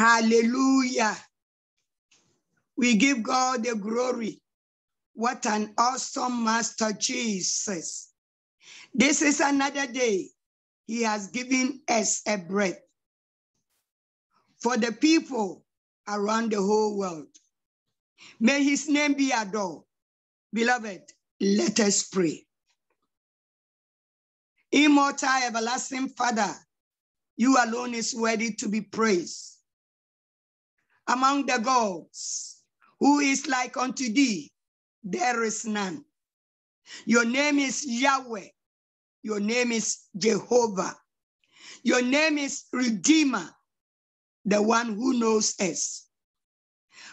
Hallelujah. We give God the glory. What an awesome master Jesus. This is another day. He has given us a breath for the people around the whole world. May his name be adored. Beloved, let us pray. Immortal, everlasting Father, you alone is worthy to be praised. Among the gods, who is like unto thee, there is none. Your name is Yahweh. Your name is Jehovah. Your name is Redeemer, the one who knows us.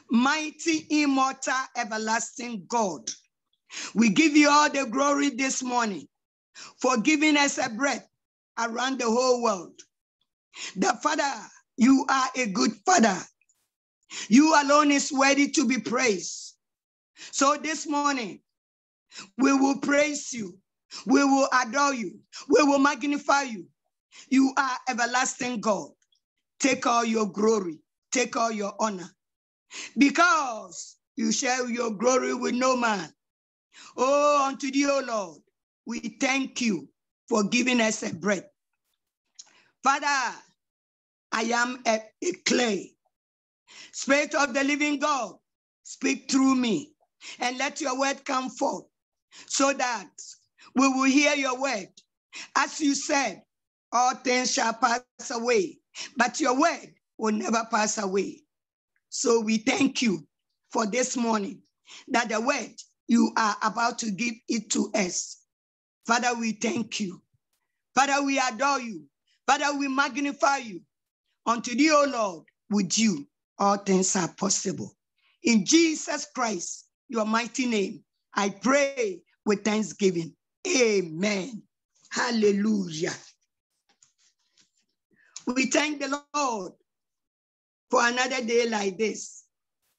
Mighty, immortal, everlasting God, we give you all the glory this morning for giving us a breath around the whole world. The Father, you are a good Father. You alone is worthy to be praised. So this morning, we will praise you. We will adore you. We will magnify you. You are everlasting God. Take all your glory. Take all your honor. Because you share your glory with no man. Oh, unto thee, O Lord, we thank you for giving us a breath. Father, I am a, a clay. Spirit of the living God, speak through me and let your word come forth so that we will hear your word. As you said, all things shall pass away, but your word will never pass away. So we thank you for this morning that the word you are about to give it to us. Father, we thank you. Father, we adore you. Father, we magnify you. Unto thee, O Lord, with you, all things are possible. In Jesus Christ, your mighty name, I pray with thanksgiving. Amen. Hallelujah. We thank the Lord for another day like this.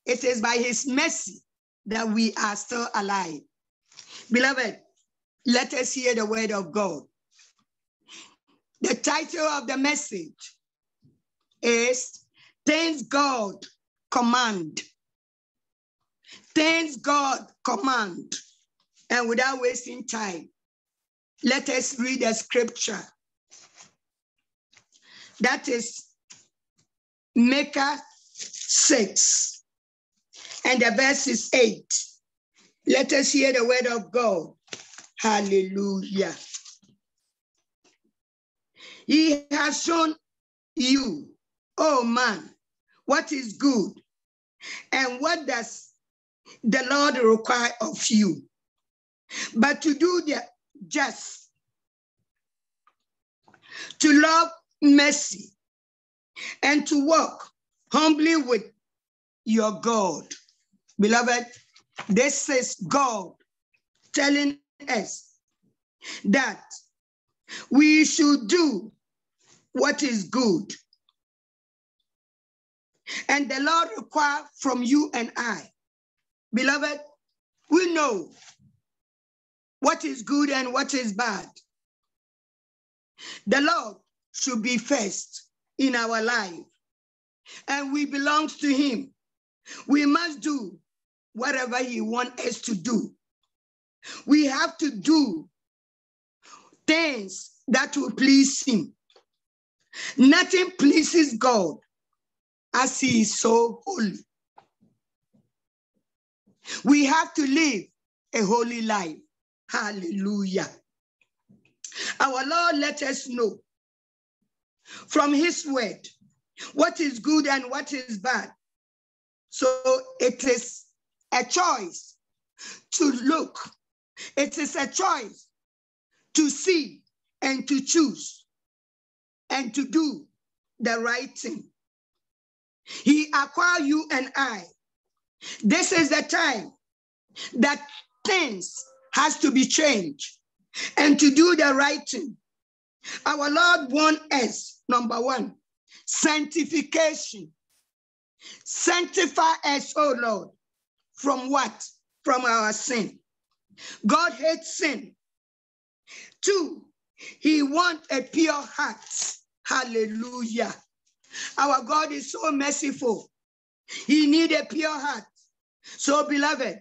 It is by his mercy that we are still alive. Beloved, let us hear the word of God. The title of the message is Thanks God Command. Thanks God Command. And without wasting time, let us read the scripture. That is Micah 6, and the verse is 8. Let us hear the word of God. Hallelujah. He has shown you, oh man, what is good and what does the Lord require of you. But to do the just, to love mercy, and to walk humbly with your God. Beloved, this is God telling us that we should do what is good. And the Lord require from you and I. Beloved, we know what is good and what is bad. The Lord should be first in our life, and we belong to Him. We must do whatever He wants us to do. We have to do things that will please Him. Nothing pleases God as He is so holy. We have to live a holy life. Hallelujah. Our Lord let us know from His word what is good and what is bad. So it is a choice to look, it is a choice to see and to choose and to do the right thing. He acquired you and I. This is the time that things has to be changed and to do the right thing. Our Lord wants us, number one, sanctification. Sanctify us, oh Lord, from what? From our sin. God hates sin. Two, he wants a pure heart. Hallelujah. Our God is so merciful. He need a pure heart. So, beloved,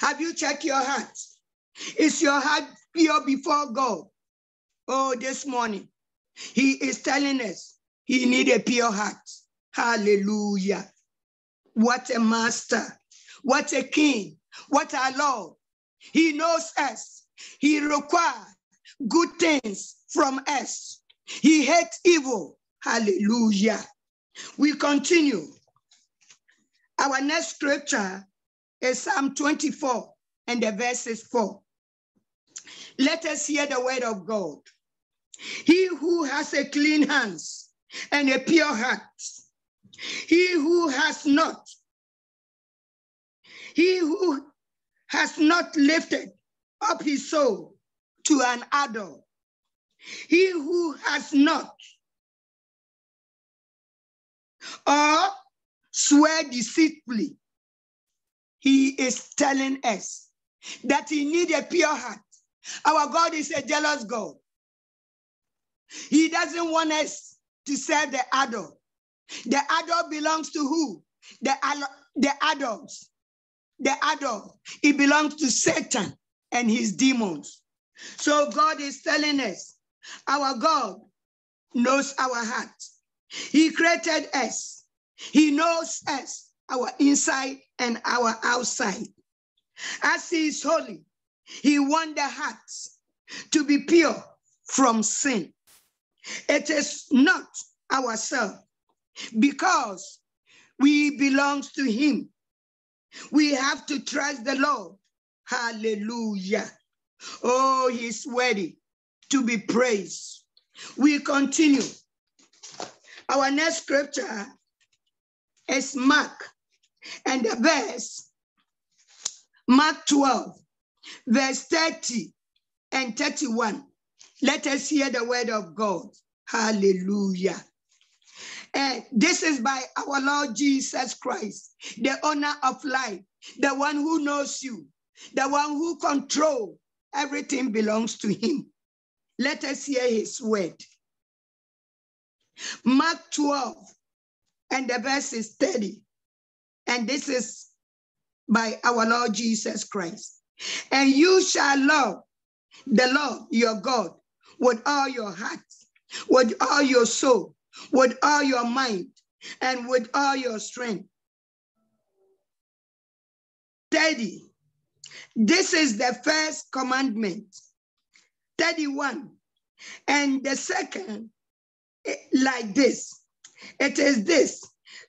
have you checked your heart? Is your heart pure before God? Oh, this morning, He is telling us He need a pure heart. Hallelujah. What a master. What a king. What a Lord. He knows us. He requires good things from us. He hates evil. Hallelujah. We continue. Our next scripture is Psalm 24 and the verses 4. Let us hear the word of God. He who has a clean hands and a pure heart, he who has not, he who has not lifted up his soul to an idol, he who has not or swear deceitfully, he is telling us that he need a pure heart. Our God is a jealous God. He doesn't want us to serve the idol. The idol belongs to who? The, the adults. The idol. It belongs to Satan and his demons. So God is telling us, our God knows our heart. He created us. He knows us, our inside and our outside. As he is holy, he wants the hearts to be pure from sin. It is not ourselves because we belong to him. We have to trust the Lord. Hallelujah. Oh, he's worthy to be praised. We continue. Our next scripture is Mark and the verse, Mark 12, verse 30 and 31. Let us hear the word of God. Hallelujah. And this is by our Lord Jesus Christ, the owner of life, the one who knows you, the one who controls everything belongs to him. Let us hear his word. Mark 12, and the verse is 30. And this is by our Lord Jesus Christ. And you shall love the Lord your God with all your heart, with all your soul, with all your mind, and with all your strength. 30. This is the first commandment. 31. And the second, eh, like this it is this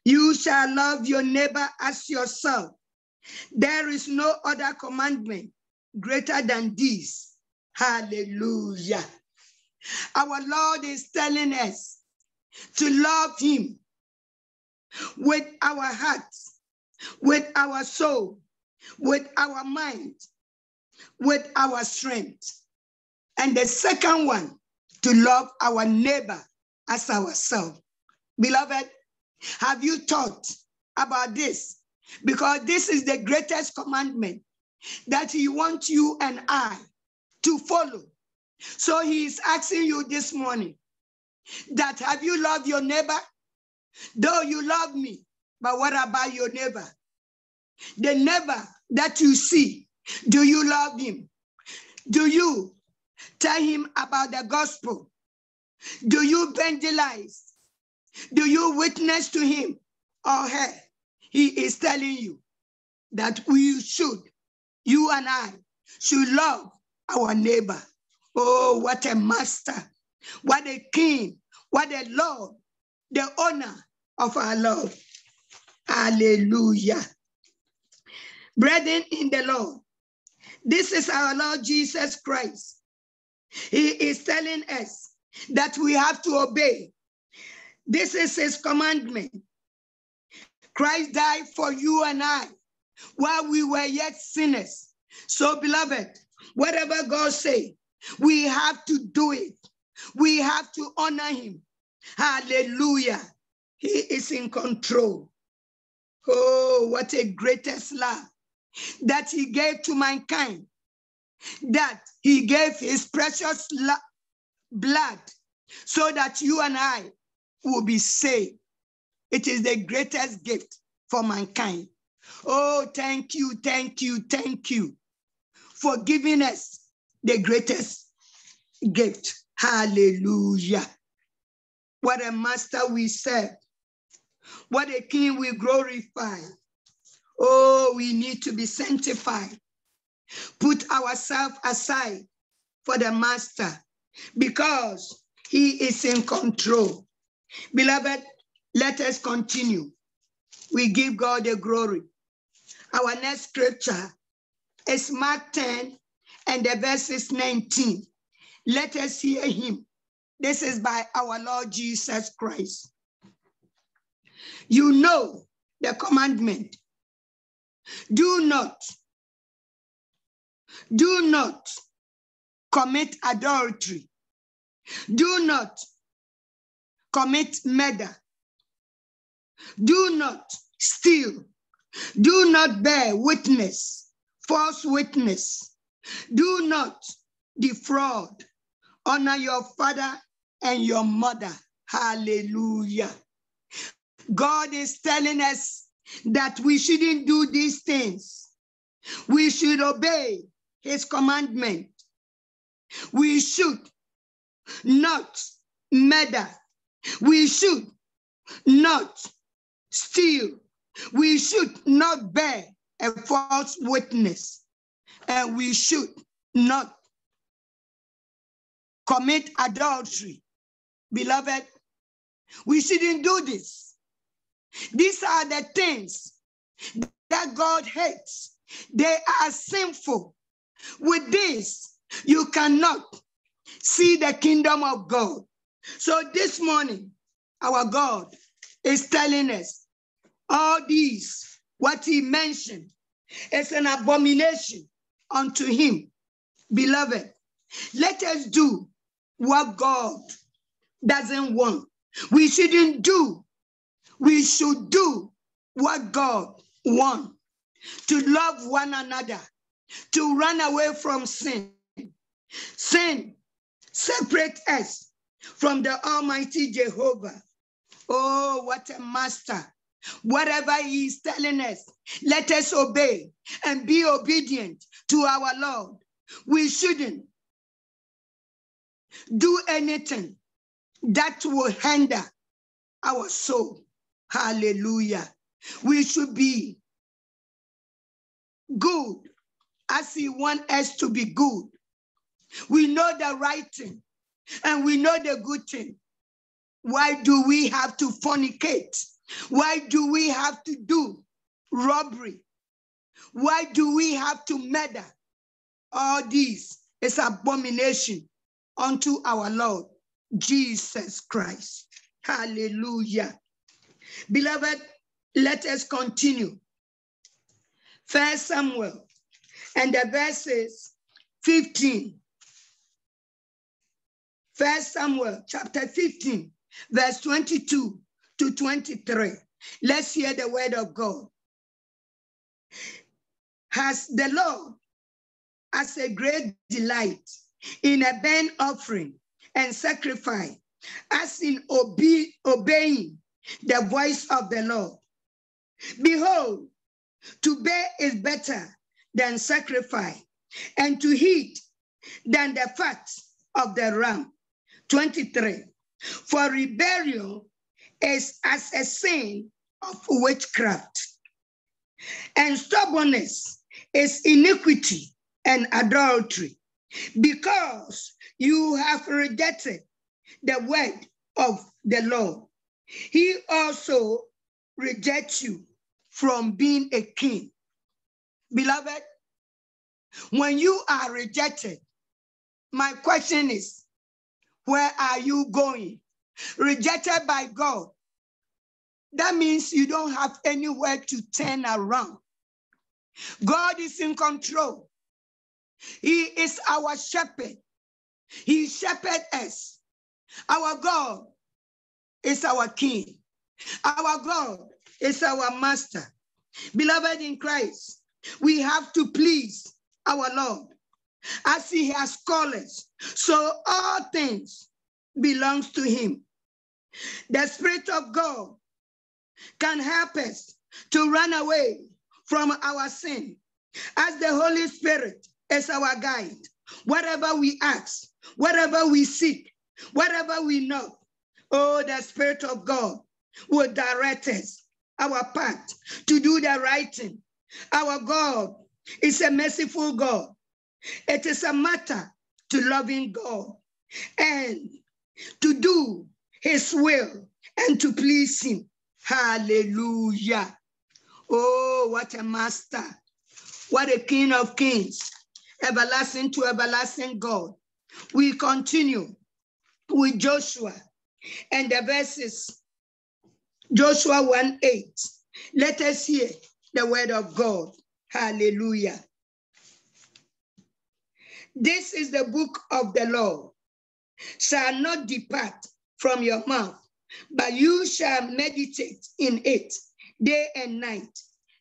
you shall love your neighbor as yourself. There is no other commandment greater than this. Hallelujah. Our Lord is telling us to love Him with our hearts, with our soul, with our mind, with our strength. And the second one, to love our neighbor as ourselves. Beloved, have you thought about this? Because this is the greatest commandment that he wants you and I to follow. So he is asking you this morning that have you loved your neighbor? Though you love me, but what about your neighbor? The neighbor that you see, do you love him? Do you tell him about the gospel? Do you evangelize? Do you witness to him or her? He is telling you that we should, you and I, should love our neighbor. Oh, what a master, what a king, what a Lord, the honor of our Lord. Hallelujah. Brethren in the Lord, this is our Lord Jesus Christ. He is telling us that we have to obey. This is his commandment. Christ died for you and I while we were yet sinners. So, beloved, whatever God say, we have to do it. We have to honor him. Hallelujah. He is in control. Oh, what a greatest love that he gave to mankind, that he gave his precious blood so that you and I will be saved. It is the greatest gift for mankind. Oh, thank you, thank you, thank you for giving us the greatest gift. Hallelujah. What a master we serve. What a king we glorify. Oh, we need to be sanctified. Put ourselves aside for the master because he is in control. Beloved, let us continue. We give God the glory. Our next scripture is Mark 10 and the verse is 19. Let us hear him. This is by our Lord Jesus Christ. You know the commandment. Do not, do not commit adultery. Do not commit murder. Do not steal. Do not bear witness, false witness. Do not defraud. Honor your father and your mother. Hallelujah. God is telling us that we shouldn't do these things. We should obey his commandment. We should not murder. We should not steal. We should not bear a false witness. And we should not commit adultery. Beloved, we shouldn't do this. These are the things that God hates. They are sinful. With this, you cannot see the kingdom of God. So this morning, our God is telling us all these, what he mentioned, is an abomination unto him. Beloved, let us do what God doesn't want. We shouldn't do, we should do what God wants to love one another, to run away from sin. Sin separate us from the Almighty Jehovah. Oh, what a master. Whatever he is telling us, let us obey and be obedient to our Lord. We shouldn't do anything that will hinder our soul. Hallelujah. We should be good as he wants us to be good. We know the right thing and we know the good thing. Why do we have to fornicate? Why do we have to do robbery? Why do we have to murder? All these is abomination unto our Lord Jesus Christ. Hallelujah. Beloved, let us continue. First Samuel and the verses 15. First Samuel chapter 15, verse 22 to 23. Let's hear the word of God. Has the Lord as a great delight in a burnt offering and sacrifice, as in obe obeying the voice of the Lord. Behold, to bear is better than sacrifice, and to eat than the fat of the ram. 23. For rebellion is as a sin of witchcraft. And stubbornness is iniquity and adultery, because you have rejected the word of the Lord. He also rejects you from being a king. Beloved, when you are rejected, my question is, where are you going? rejected by God, that means you don't have anywhere to turn around. God is in control. He is our shepherd. He shepherd us. Our God is our king. Our God is our master. Beloved in Christ, we have to please our Lord as he has called us. So all things belongs to him. The Spirit of God can help us to run away from our sin as the Holy Spirit is our guide. Whatever we ask, whatever we seek, whatever we know, oh, the Spirit of God will direct us, our path to do the right thing. Our God is a merciful God. It is a matter to loving God and to do his will and to please him. Hallelujah. Oh, what a master. What a king of kings. Everlasting to everlasting God. We continue with Joshua and the verses Joshua 1 8. Let us hear the word of God. Hallelujah. This is the book of the law, shall not depart from your mouth, but you shall meditate in it day and night,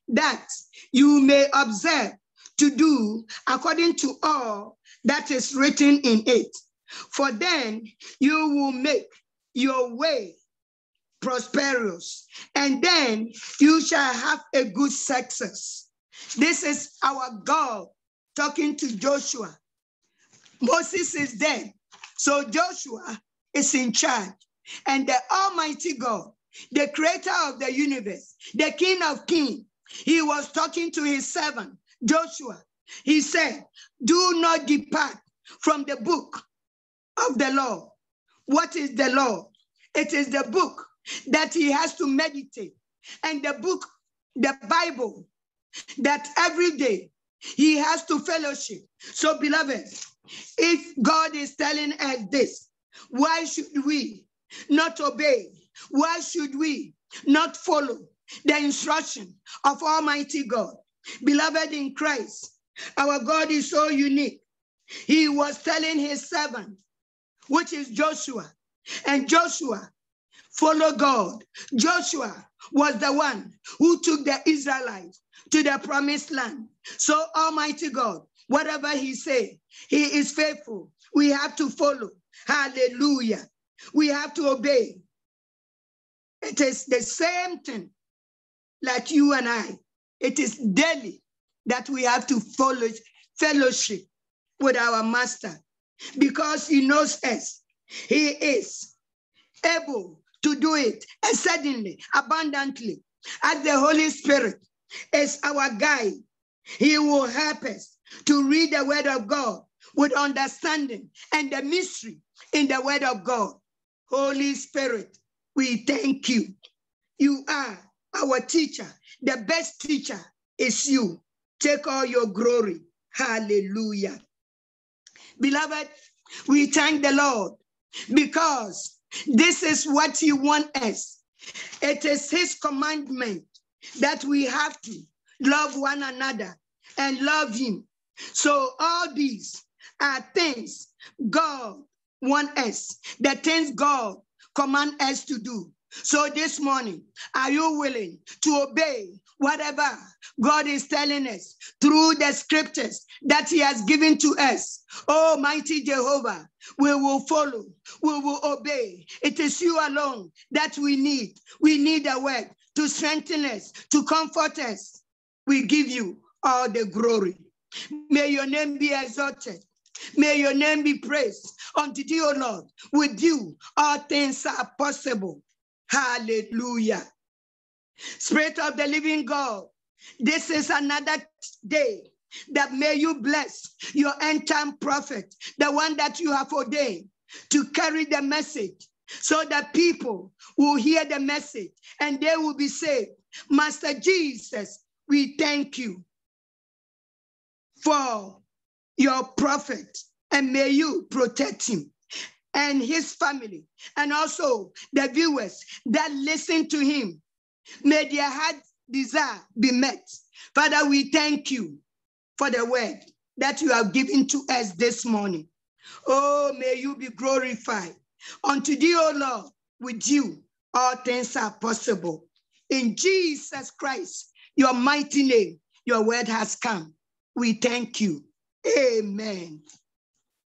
that you may observe to do according to all that is written in it. For then you will make your way prosperous, and then you shall have a good success. This is our God talking to Joshua. Moses is dead, so Joshua is in charge. And the Almighty God, the creator of the universe, the King of kings, he was talking to his servant, Joshua. He said, Do not depart from the book of the law. What is the law? It is the book that he has to meditate, and the book, the Bible, that every day he has to fellowship. So, beloved, if God is telling us this, why should we not obey? Why should we not follow the instruction of Almighty God? Beloved in Christ, our God is so unique. He was telling his servant, which is Joshua, and Joshua follow God. Joshua was the one who took the Israelites to the promised land. So Almighty God, whatever he say, he is faithful. We have to follow. Hallelujah. We have to obey. It is the same thing like you and I. It is daily that we have to follow fellowship with our master because he knows us. He is able to do it suddenly, abundantly, as the Holy Spirit is our guide. He will help us to read the word of God with understanding and the mystery in the word of God. Holy Spirit, we thank you. You are our teacher. The best teacher is you. Take all your glory. Hallelujah. Beloved, we thank the Lord because this is what he wants us. It is his commandment that we have to love one another and love him. So all these are things God wants us, the things God command us to do. So this morning, are you willing to obey whatever God is telling us through the scriptures that He has given to us? Almighty Jehovah, we will follow, we will obey. It is you alone that we need. We need a word to strengthen us, to comfort us. We give you all the glory. May your name be exalted. May your name be praised unto thee, O Lord. With you, all things are possible. Hallelujah. Spirit of the living God, this is another day that may you bless your end time prophet, the one that you have ordained to carry the message so that people will hear the message and they will be saved. Master Jesus, we thank you for your prophet and may you protect him and his family, and also the viewers that listen to him. May their heart desire be met. Father, we thank you for the word that you have given to us this morning. Oh, may you be glorified. Unto thee, O Lord, with you all things are possible. In Jesus Christ, your mighty name, your word has come. We thank you. Amen.